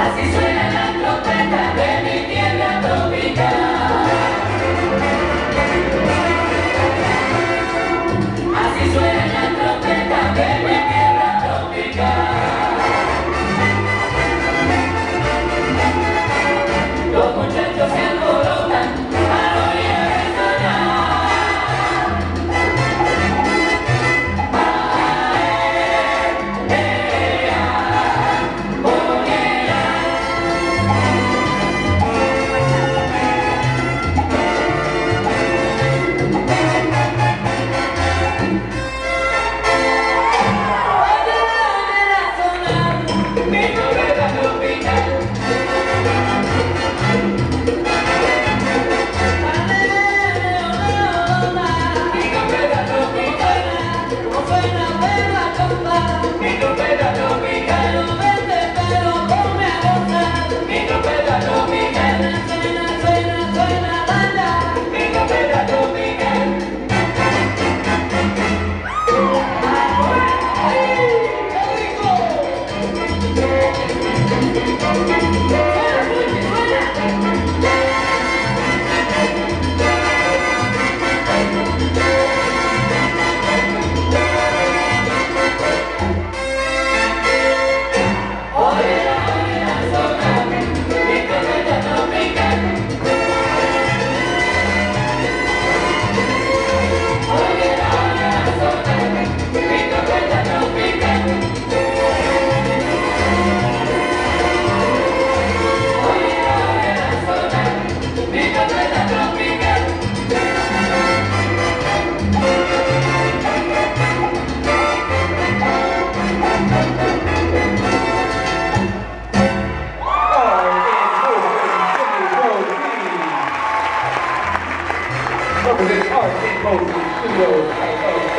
Así suena la trompeta. covering RC Mode Studios.